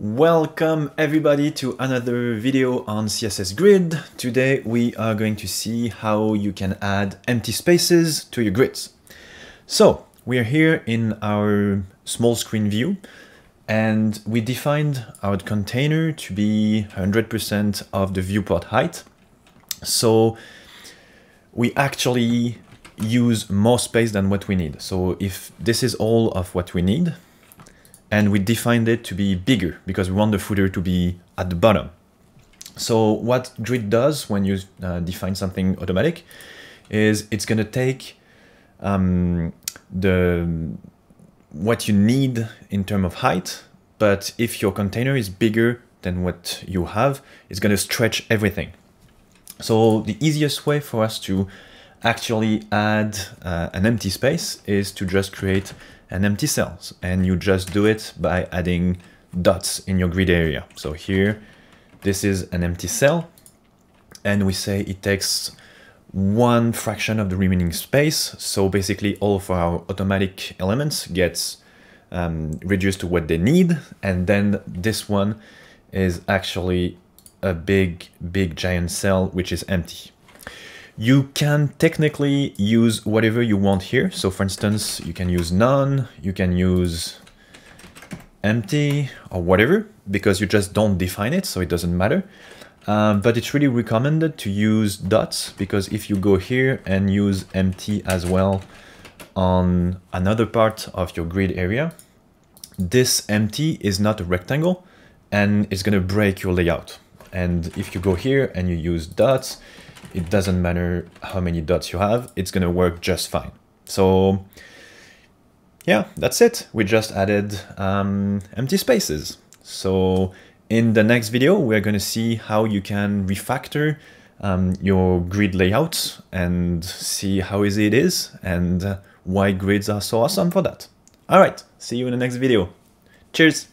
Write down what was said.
Welcome everybody to another video on CSS Grid. Today we are going to see how you can add empty spaces to your grids. So we are here in our small screen view and we defined our container to be 100% of the viewport height. So we actually use more space than what we need. So if this is all of what we need, and we defined it to be bigger because we want the footer to be at the bottom. So what Grid does when you uh, define something automatic is it's going to take um, the what you need in terms of height, but if your container is bigger than what you have, it's going to stretch everything. So the easiest way for us to actually add uh, an empty space is to just create an empty cells and you just do it by adding dots in your grid area. So here, this is an empty cell and we say it takes one fraction of the remaining space. So basically all of our automatic elements gets um, reduced to what they need. And then this one is actually a big, big giant cell, which is empty. You can technically use whatever you want here. So for instance, you can use none, you can use empty or whatever, because you just don't define it, so it doesn't matter. Um, but it's really recommended to use dots, because if you go here and use empty as well on another part of your grid area, this empty is not a rectangle, and it's gonna break your layout. And if you go here and you use dots, it doesn't matter how many dots you have, it's gonna work just fine. So yeah, that's it. We just added um, empty spaces. So in the next video, we're gonna see how you can refactor um, your grid layout and see how easy it is and why grids are so awesome for that. All right, see you in the next video. Cheers.